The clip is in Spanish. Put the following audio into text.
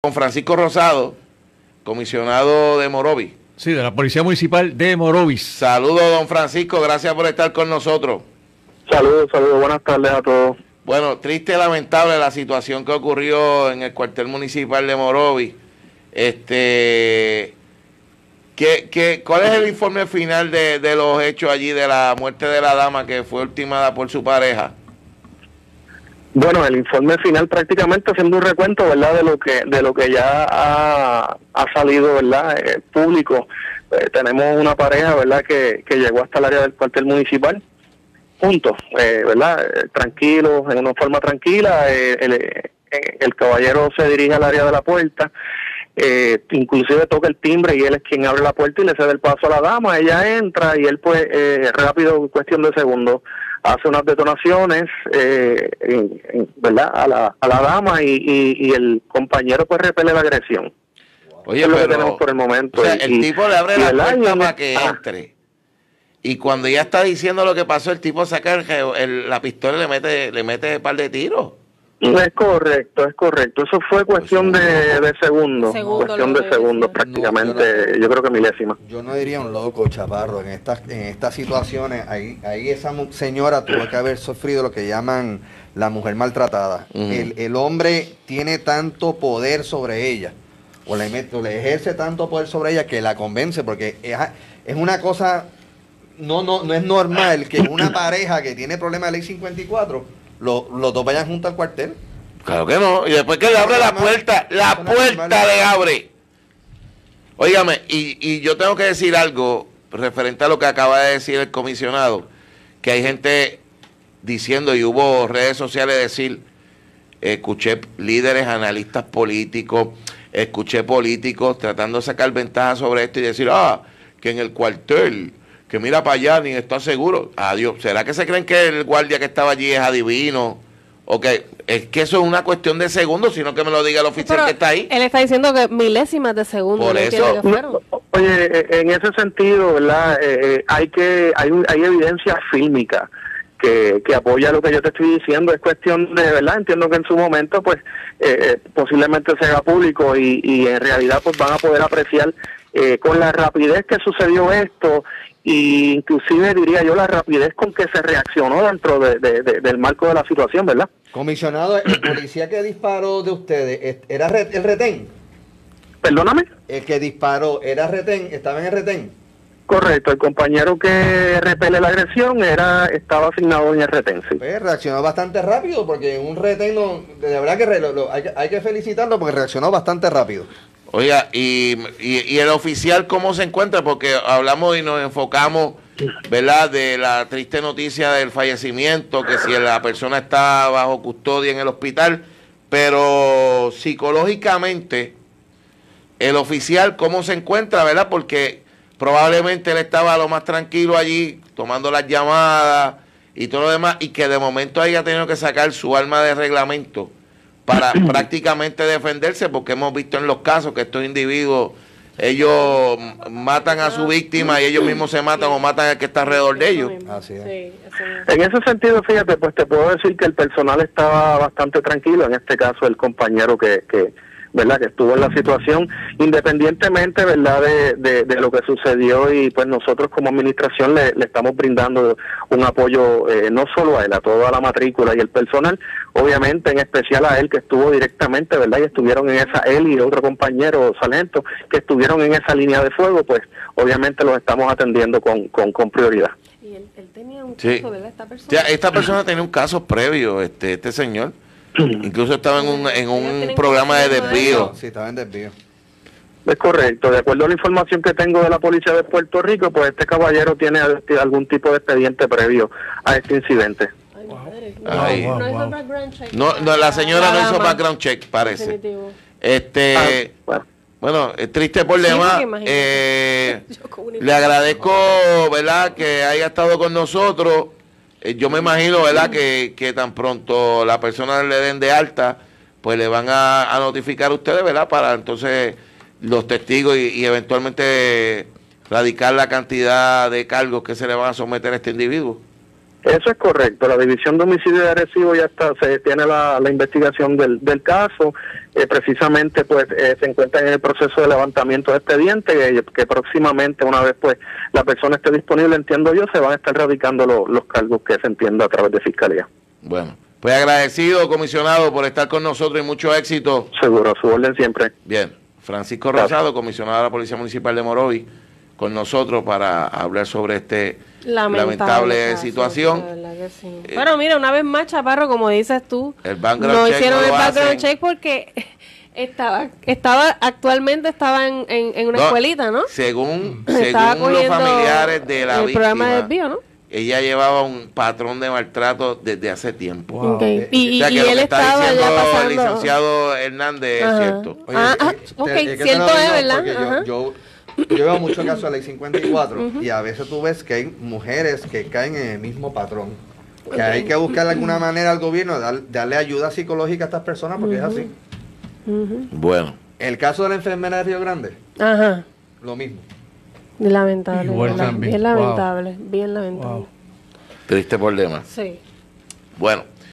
con Francisco Rosado, comisionado de Morovis. Sí, de la Policía Municipal de Morovis. Saludos, don Francisco, gracias por estar con nosotros. Saludos, saludos, buenas tardes a todos. Bueno, triste y lamentable la situación que ocurrió en el cuartel municipal de Morovis. Este, ¿qué, qué, cuál es el informe final de, de los hechos allí de la muerte de la dama que fue ultimada por su pareja? Bueno, el informe final prácticamente haciendo un recuento, ¿verdad? De lo que de lo que ya ha, ha salido, ¿verdad? Eh, público. Eh, tenemos una pareja, ¿verdad? Que, que llegó hasta el área del cuartel municipal juntos, eh, ¿verdad? Eh, tranquilos, en una forma tranquila. Eh, el, el caballero se dirige al área de la puerta. Eh, inclusive toca el timbre y él es quien abre la puerta y le cede el paso a la dama, ella entra y él pues eh, rápido, en cuestión de segundos, hace unas detonaciones, eh, en- en- ¿verdad? A la, a la dama y, y, y el compañero pues repele la agresión. Oye, es lo que pero, tenemos por el momento. o sea, Y- el y- tipo le abre la puerta para que ah, entre. Y cuando ya está diciendo lo que pasó, el tipo saca el, el- la pistola y le mete, le mete un par de tiros. Es correcto, es correcto. Eso fue cuestión de, de segundos, Segundo, cuestión de segundos prácticamente, yo creo que milésima. Yo no diría un loco, chaparro. En estas, en estas situaciones, ahí, ahí esa mu- señora tuvo que haber sufrido lo que llaman la mujer maltratada. El, el hombre tiene tanto poder sobre ella, o le, mete- o le ejerce tanto poder sobre ella que la convence, porque es, es una cosa, no, no, no es normal que una pareja que tiene problemas de ley 54, lo- los dos vayan juntos al cuartel. Claro que no. Y después que le abre la puerta, la puerta le abre. Óigame, y, y yo tengo que decir algo referente a lo que acaba de decir el comisionado, que hay gente diciendo, y hubo redes sociales decir, escuché líderes, analistas políticos, escuché políticos tratando de sacar ventaja sobre esto y decir, ah, que en el cuartel, que mira para allá, ni está seguro. Adiós. ¿Será que se creen que el guardia que estaba allí es adivino? O que es que eso es una cuestión de segundos, sino que me lo diga el oficial Pero que está ahí. Él está diciendo que milésimas de segundo. Por eso. Oye, eh, en ese sentido, ¿verdad? Eh, eh, hay que hay, un- hay evidencia fílmica que, que apoya lo que yo te estoy diciendo. Es cuestión de, ¿verdad? Entiendo que en su momento, pues, eh, eh, posiblemente se haga público y, y en realidad, pues, van a poder apreciar eh, con la rapidez que sucedió esto y inclusive diría yo la rapidez con que se reaccionó dentro de- de- de- del marco de la situación, ¿verdad? Comisionado, el policía que disparó de ustedes, ¿es- ¿era el retén? Perdóname. El que disparó, ¿era retén? ¿Estaba en el retén? Correcto, el compañero que repele la agresión era estaba asignado en el retén, sí. Pues reaccionó bastante rápido, porque un retén, no, de verdad que, lo- lo- hay que felicitarlo porque reaccionó bastante rápido. Oiga, y, y, y el oficial cómo se encuentra? Porque hablamos y nos enfocamos, ¿verdad?, de la triste noticia del fallecimiento, que si la persona está bajo custodia en el hospital, pero psicológicamente, el oficial cómo se encuentra, ¿verdad? Porque probablemente él estaba lo más tranquilo allí, tomando las llamadas y todo lo demás, y que de momento haya tenido que sacar su arma de reglamento para prácticamente defenderse, porque hemos visto en los casos que estos individuos, ellos matan a su víctima y ellos mismos se matan o matan al que está alrededor de ellos. Así es. Sí. En ese sentido, fíjate, pues te puedo decir que el personal estaba bastante tranquilo, en este caso el compañero que, que verdad que estuvo en la situación, independientemente verdad de, de, de lo que sucedió y pues nosotros como administración le, le estamos brindando un apoyo eh, no solo a él, a toda la matrícula y el personal, obviamente en especial a él que estuvo directamente, verdad, y estuvieron en esa, él y otro compañero, Salento, que estuvieron en esa línea de fuego, pues obviamente los estamos atendiendo con, con, con prioridad. Y él, él tenía un Sí. caso, ¿verdad? Esta persona. Ya, esta persona tenía un caso previo, este, este señor. Incluso estaba en un, en un programa de desvío. Sí, estaba en desvío. Es correcto. De acuerdo a la información que tengo de la policía de Puerto Rico, pues este caballero tiene algún tipo de expediente previo a este incidente. Ay, madre. No, no hizo Wow. background check. No, no, la señora no hizo background check, parece. Definitivo. Este, Ah, bueno. bueno, es triste por demás. Eh, le agradezco, ¿verdad?, que haya estado con nosotros. Eh, yo me imagino, ¿verdad?, que, que tan pronto la persona le den de alta, pues le van a, a notificar a ustedes, ¿verdad?, para entonces los testigos y, y eventualmente radicar la cantidad de cargos que se le van a someter a este individuo. Eso es correcto. La División de Homicidio de Arecibo ya está, se tiene la, la investigación del, del caso. Eh, precisamente, pues, eh, se encuentra en el proceso de levantamiento de expediente, que, que próximamente, una vez, pues, la persona esté disponible, entiendo yo, se van a estar radicando lo- los cargos que se entienda a través de fiscalía. Bueno, pues agradecido, comisionado, por estar con nosotros y mucho éxito. Seguro, a su orden siempre. Bien, Francisco Gracias. Rosado, comisionado de la Policía Municipal de Morovis, con nosotros para hablar sobre este lamentable, caso, situación. sí. Eh, Pero mira, una vez más, Chaparro, como dices tú, El no check hicieron no el background hacen. check porque estaba, estaba actualmente estaba en, en, en una No, escuelita, ¿no? Según, según los familiares de la el víctima, programa de desvío, ¿no? ella llevaba un patrón de maltrato desde hace tiempo. Wow. Ok. Eh, Y, O y, sea que y lo él que está estaba diciendo ya el licenciado Hernández Ajá. es cierto. Oye, Ah, ah, eh, ok, cierto es, ¿verdad? Yo, yo, yo veo muchos casos de ley 54 y a veces tú ves que hay mujeres que caen en el mismo patrón. Que hay que buscar de alguna manera al gobierno, dar- darle ayuda psicológica a estas personas porque es así. Bueno, El caso de la enfermera de Río Grande, Ajá. lo mismo. Lamentable. Igual ¿verdad? también. Bien Wow. lamentable. Bien lamentable. Wow. triste problema. Sí. Bueno,